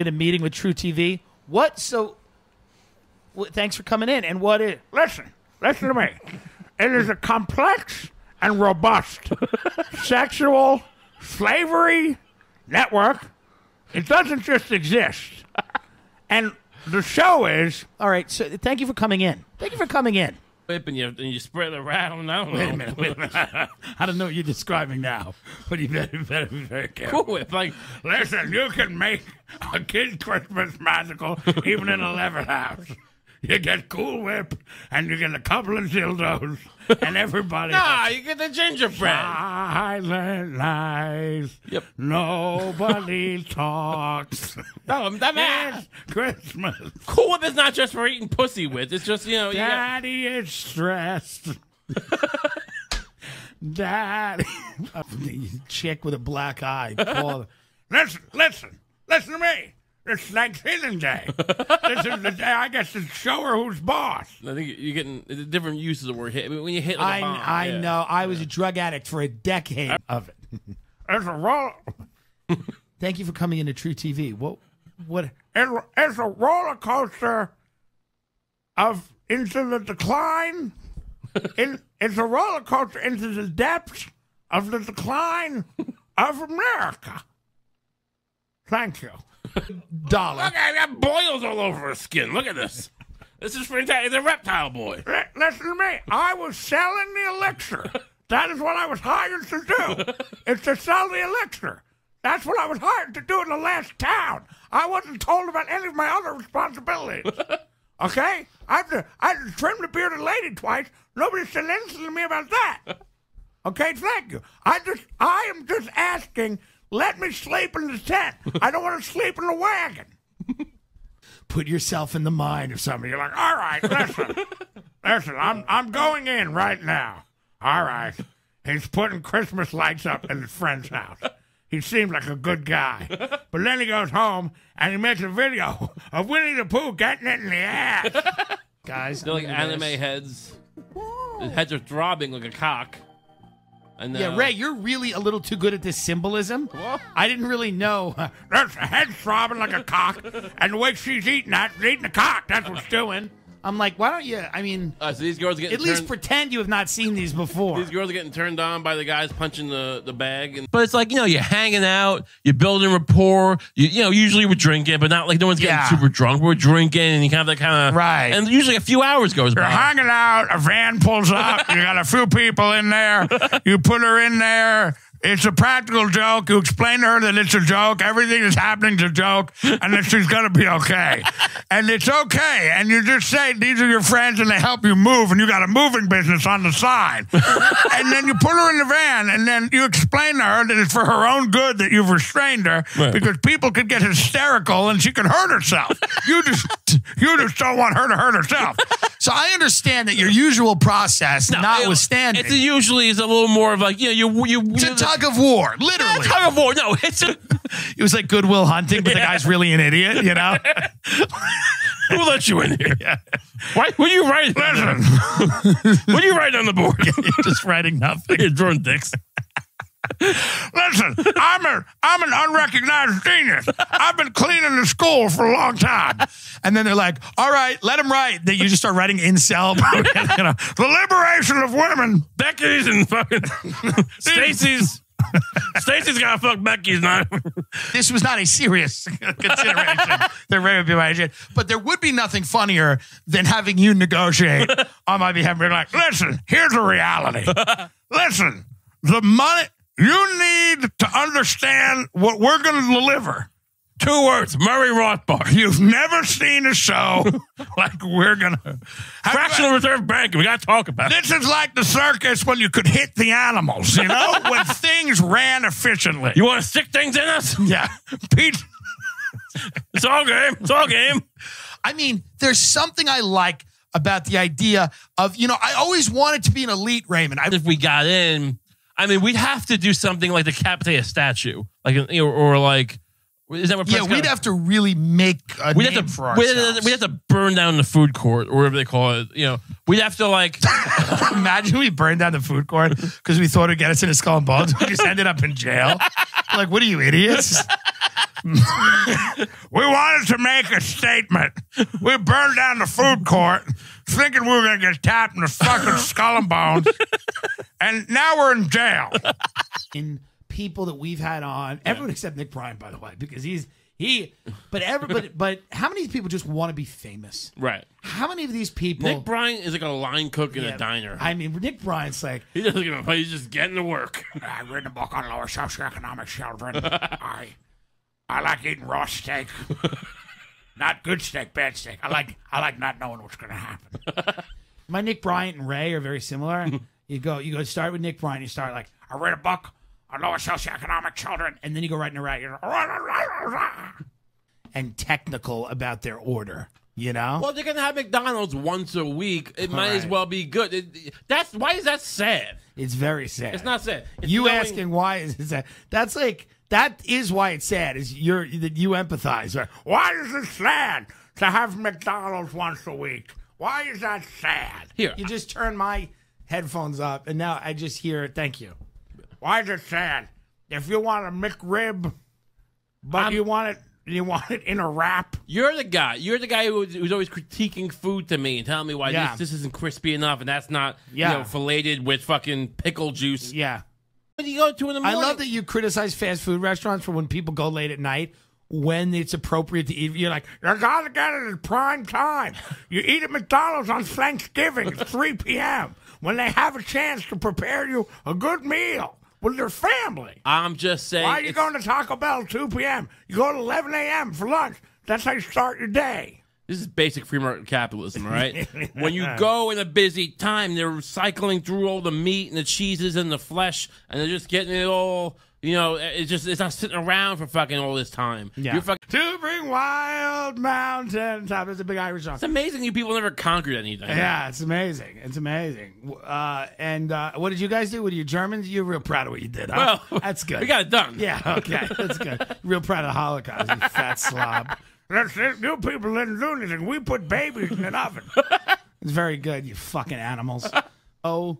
in a meeting with truTV. What? So, w- thanks for coming in. And what is? Listen, listen to me. It is a complex and robust sexual slavery network. It doesn't just exist. And the show is All right. So, thank you for coming in. Thank you for coming in. Whip and you and you spread it around. I don't Wait a know. minute, wait a minute. I don't know what you're describing now, but you better, better be very careful. Cool Whip, like Listen, you can make a kid's Christmas magical even in a leather house. You get Cool Whip, and you get a couple of dildos, and everybody. nah, you get the gingerbread. Silent night. Yep. Nobody talks. No, that man. It's Christmas. Cool Whip is not just for eating pussy with. It's just you know. You got, Daddy is stressed. Daddy. Chick with a black eye. Listen, listen, listen to me. It's Thanksgiving Day. this is the day I get to show her who's boss. I think you're getting the different uses of the word hit. I mean, when you hit like I, a bomb, I yeah. know. I was a drug addict for a decade of it. It's a roll. Thank you for coming into truTV. What? What? It, it's a roller coaster of into the decline. In, it's a roller coaster into the depths of the decline of America. Thank you. Dollar. Look, I got boils all over his skin. Look at this. This is fantastic. It's a reptile boy. L- listen to me. I was selling the elixir. That is what I was hired to do. It's to sell the elixir. That's what I was hired to do in the last town. I wasn't told about any of my other responsibilities. Okay? I've to, I had to trim the bearded lady twice. Nobody said anything to me about that. Okay, thank you. I just I am just asking, let me sleep in the tent. I don't want to sleep in the wagon. Put yourself in the mind of somebody. You're like, all right, listen, listen, I'm I'm going in right now. All right, he's putting Christmas lights up in his friend's house. He seems like a good guy, but then he goes home and he makes a video of Winnie the Pooh getting it in the ass. Guys, They're like anime heads. The heads are throbbing like a cock. And Yeah, uh, Ray, you're really a little too good at this symbolism. What? I didn't really know. That's a head throbbing like a cock, and the way she's eating that, she's eating the cock. That's what's doing. I'm like, why don't you? I mean, Uh, so these girls are getting at least turned, pretend you have not seen these before. these girls are getting turned on by the guys punching the, the bag. And, but it's like you know you're hanging out, you're building rapport. You, you know usually we're drinking, but not like no one's getting Yeah. super drunk. We're drinking, and you kind of that kind of Right. And usually a few hours goes by You're by. hanging out, a van pulls up, you got a few people in there, you put her in there. It's a practical joke. You explain to her that it's a joke. Everything that's happening is a joke, and that she's going to be okay. And it's okay. And you just say, these are your friends, and they help you move, and you got a moving business on the side. and then you put her in the van, and then you explain to her that it's for her own good that you've restrained her, Right. because people could get hysterical, and she could hurt herself. You just, you just don't want her to hurt herself. so I understand that your usual process, No, notwithstanding, it's usually is a little more of like you know you you. it's a tug of war, literally. tug of war. No, it's a, It was like Good Will Hunting, but the guy's really an idiot, you know? who let you in here? Why? What are you writing? Listen. what are you writing on the board? You're just writing nothing. You're drawing dicks. Listen, I'm a I'm an unrecognized genius. I've been cleaning the school for a long time. And then they're like, all right, let him write. That you just start writing incel. you know, The liberation of women. Becky's and fucking Stacy's. Stacy's got to fuck Becky's not. this was not a serious consideration. there may be my shit. But there would be nothing funnier than having you negotiate on my behalf. Being like, listen, here's the reality. Listen, the money you need to understand what we're going to deliver. Two words: Murray Rothbard. You've never seen a show like we're gonna. Fractional reserve bank. We got to talk about it. This is like the circus when you could hit the animals, you know, when things ran efficiently. You want to stick things in us? yeah, Pete. It's all game. It's all game. I mean, there's something I like about the idea of, you know, I always wanted to be an elite Raymond. I If we got in, I mean, we'd have to do something like decapitate a statue, like you know, or like. Is that what? yeah, Prescott- we'd have to really make a We'd name have to, for we'd, ourselves. have, we'd have to burn down the food court or whatever they call it. You know, we'd have to like. Imagine we burned down the food court because we thought it'd get us into skull and bones. We just ended up in jail. like, what are you idiots? We wanted to make a statement. We burned down the food court thinking we were going to get tapped in the fucking skull and bones. And now we're in jail. in people that we've had on, everyone except Nick Bryant, by the way, because he's he. But every but but how many people just want to be famous? Right. How many of these people? Nick Bryant is like a line cook in Yeah, a diner. I mean, Nick Bryant's like, he doesn't give a fuck. He's just getting to work. I read a book on lower socioeconomic children. I I like eating raw steak. Not good steak, bad steak. I like I like not knowing what's going to happen. my Nick Bryant and Ray are very similar. you go, you go start with Nick Bryant, You start like, I read a book on lower socioeconomic children. and then you go right in a rat. You're and technical about their order. You know, Well, they're gonna have McDonald's once a week. It might as Right. well be good. It- that's why is that sad? it's very sad. It's not sad. It's you knowing- asking why is it sad? That's like that is why it's sad. Is you're that you empathize. Right? Why is it sad to have McDonald's once a week? Why is that sad? here. You just turn my headphones up, and now I just hear thank you. Why is it sad? If you want a McRib, but I'm- you want it, you want it in a wrap. You're the guy. You're the guy who's, who's always critiquing food to me and telling me why Yeah. this, this isn't crispy enough and that's not Yeah. you know filleted with fucking pickle juice. Yeah, you go to in the morning. I love that you criticize fast food restaurants for when people go late at night when it's appropriate to eat. You're like, You gotta get it at prime time. You eat at McDonald's on Thanksgiving at 3 p.m. when they have a chance to prepare you a good meal with your family. I'm just saying. Why are you going to Taco Bell at 2 p.m.? You go at 11 a.m. for lunch. That's how you start your day. This is basic free market capitalism, all right? when you go in a busy time, they're cycling through all the meat and the cheeses and the flesh, and they're just getting it all. You know, it's just it's not sitting around for fucking all this time. Yeah. You're fucking. To bring wild mountain top. "That's a big Irish song." It's amazing you people never conquered anything. Yeah, it's amazing. It's amazing. Uh, and uh, what did you guys do? What are you Germans? You're real proud of what you did. Huh? Well, that's good. We got it done. Yeah, okay, that's good. Real proud of the Holocaust, you fat slob. That's it. You people didn't do anything. We put babies in an oven. It's very good, you fucking animals. Oh,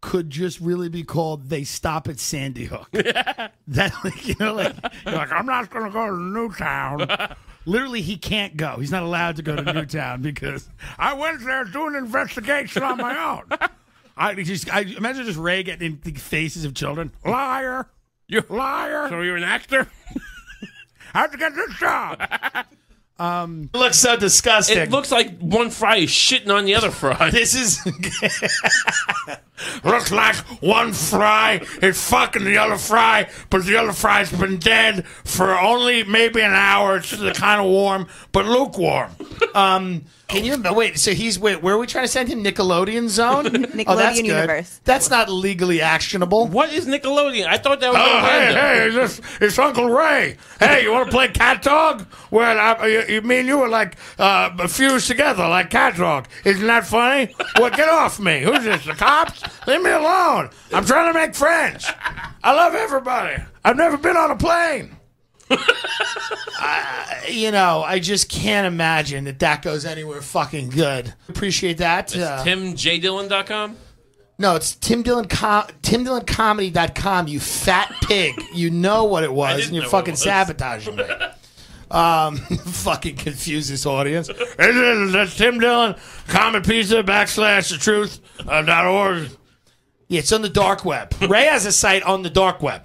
could just really be called "They Stop at Sandy Hook." that, like, you know, like You're like, I'm not going to go to Newtown. literally, he can't go. He's not allowed to go to Newtown because I went there doing an investigation on my own. I just, I imagine just Ray getting in the faces of children. Liar. You're, Liar. so you're an actor? How'd you get this job? Um, it looks so disgusting. It looks like one fry is shitting on the other fry. this is Looks like one fry is fucking the other fry, but the other fry's been dead for only maybe an hour. It's kind of warm, but lukewarm. Um, Can you wait? So he's wait. Where are we trying to send him? Nickelodeon Zone. Nickelodeon oh, that's good. Universe. That's not legally actionable. What is Nickelodeon? I thought that was Oh, hey, hey, it's, just, it's Uncle Ray. Hey, you want to play cat dog? Well, I, you, you, me and you were like uh, fused together like cat dog. Isn't that funny? well, get off me. Who's this? The cops? Leave me alone. I'm trying to make friends. I love everybody. I've never been on a plane. You know, I just can't imagine that that goes anywhere fucking good. Appreciate that. Uh, TimJDillon.com? no, it's Tim Dillon com- TimDillonComedy.com. You fat pig. You know what it was, and you're fucking what it was. sabotaging me. Um, fucking confuse this audience. That's Tim Dillon, Common Pizza, backslash the truth, uh, dot org. Yeah, it's on the dark web. Ray has a site on the dark web,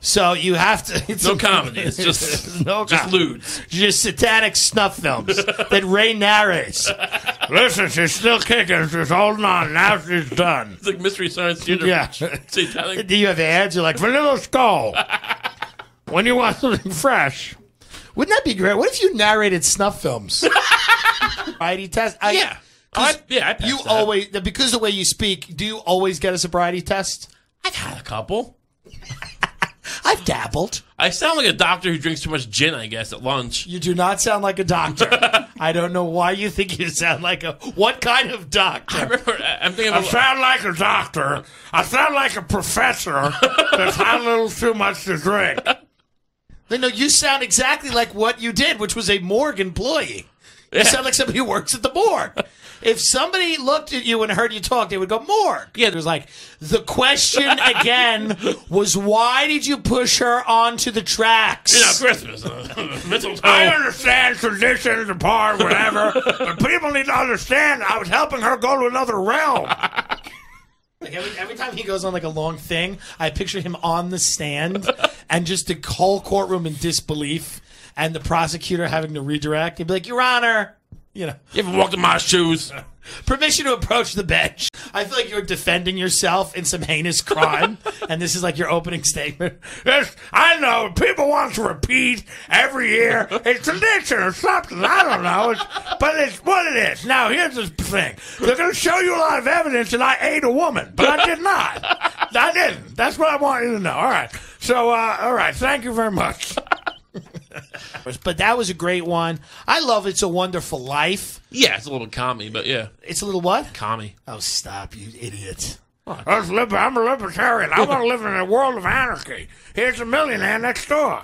so you have to. It's No a- comedy. It's just, no just lewds. just satanic snuff films that Ray narrates. Listen, she's still kicking. She's holding on. Now she's done. It's like Mystery Science Theater. Yeah. Satanic. Do you have ads? You're like, Vanilla Skull. when you want something fresh. wouldn't that be great? What if you narrated snuff films? Variety test. I, Yeah. I- yeah, I you that. always because of the way you speak. Do you always get a sobriety test? I've had a couple. I've dabbled. I sound like a doctor who drinks too much gin, I guess, at lunch. You do not sound like a doctor. I don't know why you think you sound like a what kind of I doctor? remember, I'm thinking I of sound like a doctor. I sound like a professor that's had a little too much to drink. No, you sound exactly like what you did, which was a morgue employee. You sound like somebody who works at the morgue. If somebody looked at you and heard you talk, they would go morgue. Yeah, there's like the question again was why did you push her onto the tracks? You know, Christmas. Uh, mistletoe. I understand traditions apart, whatever, but people need to understand I was helping her go to another realm. Like every, every time he goes on like a long thing, I picture him on the stand and just the whole courtroom in disbelief, and the prosecutor having to redirect. He'd be like, "Your Honor, you know, You ever walked in my shoes? permission to approach the bench." I feel like you're defending yourself in some heinous crime, and this is like your opening statement. Yes, I know. People want to repeat every year. It's tradition or something. I don't know. It's, but it's what it is. Now, here's the thing. They're going to show you a lot of evidence that I ate a woman, but I did not. I didn't. That's what I want you to know. All right. So, uh, all right. Thank you very much. But that was a great one. I love "It's a Wonderful Life." Yeah, it's a little commie, but yeah, It's a little what? commie. Oh, stop, you idiot! Us lib- I'm a libertarian. I want to live in a world of anarchy. Here's a millionaire next door.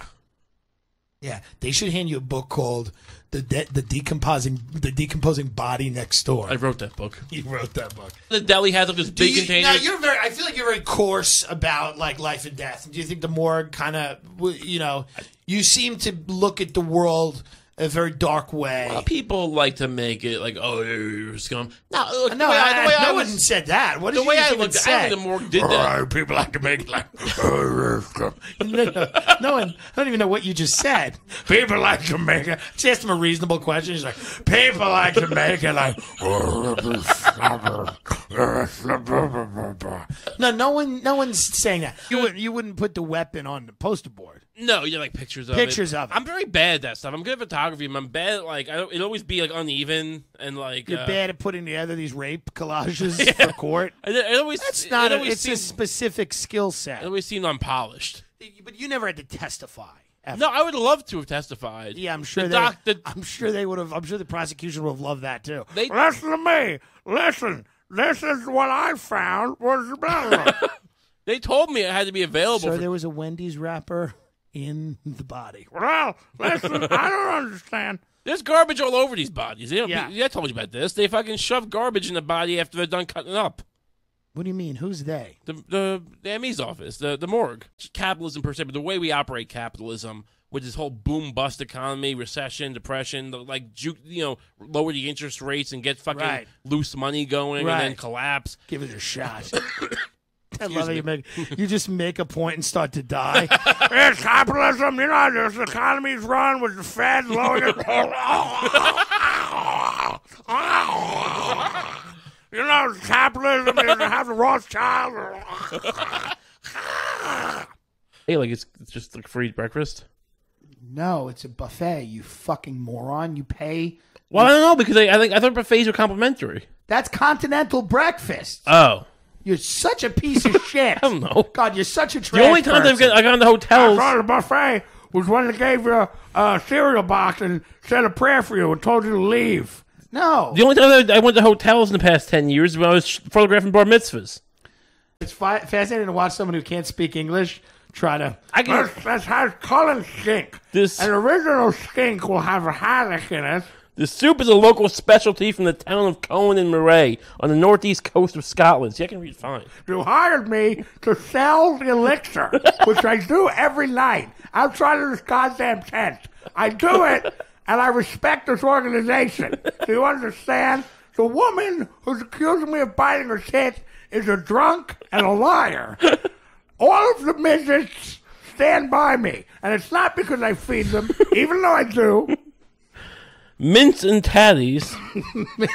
Yeah, they should hand you a book called "The De- the Decomposing the Decomposing Body Next Door." I wrote that book. you wrote that book. The deli has like this Do big you, container. now you're very. I feel like you're very coarse about like life and death. Do you think the morgue kind of, you know, you seem to look at the world a very dark way? Well, people like to make it like, oh, you're scum. No, look, no, the way I, I, the way I no was- one said that. What did the you way just I even looked, I say? think the morgue did All that. right, people like to make it like. Oh, no, no, no one. I don't even know what you just said. People like to make it. Just asked him a reasonable question. He's like, People like to make it like. Oh, no, no one, no one's saying that. You wouldn't, you wouldn't put the weapon on the poster board. No, you like pictures of Pictures it. of it. I'm very bad at that stuff. I'm good at photography. but I'm bad at like I don't, it'll always be like uneven and like You're uh, bad at putting together these rape collages for court. It, it always That's it not. A, always it's a specific skill it set. always seemed unpolished. But you never had to testify. ever. No, I would love to have testified. Yeah, I'm sure. The they, doc, the, I'm sure they would have. I'm sure the prosecution would have loved that too. they Listen to me. Listen. This is what I found was blah, blah. they told me it had to be available. So for, there was a Wendy's wrapper in the body. Well, listen, I don't understand. There's garbage all over these bodies. They don't, Yeah. yeah. I told you about this. They fucking shove garbage in the body after they're done cutting up. What do you mean? Who's they? The the, the ME's office, the the morgue, capitalism per se, but the way we operate capitalism with this whole boom bust economy, recession, depression, the, like ju- you know, lower the interest rates and get fucking Right. loose money going and then collapse. Give it a shot. I love how you make. You just make a point and start to die. It's capitalism. You know how this economy's run with the Fed lowering. you know, capitalism is to have the Rothschild. Hey, like it's, it's just like free breakfast. no, it's a buffet. You fucking moron. You pay. Well, I don't know because I, I think I thought buffets were complimentary. That's continental breakfast. Oh, You're such a piece of shit. I don't know. God, you're such a trash The only time I've got I got in the hotels. I thought the buffet was when they gave you a, a cereal box and said a prayer for you and told you to leave. No, The only time I went to hotels in the past ten years is when I was photographing bar mitzvahs. it's fi- fascinating to watch someone who can't speak English try to. I can, That's, that's how Cullen skink. this An original skink will have a haddock in it. The soup is a local specialty from the town of Cohen and Murray on the northeast coast of Scotland. See, I can read fine. You hired me to sell the elixir, which I do every night outside of this goddamn tent. I do it, and I respect this organization. Do you understand? The woman who's accusing me of biting her tit is a drunk and a liar. All of the midgets stand by me, and it's not because I feed them, even though I do. Mints and tatties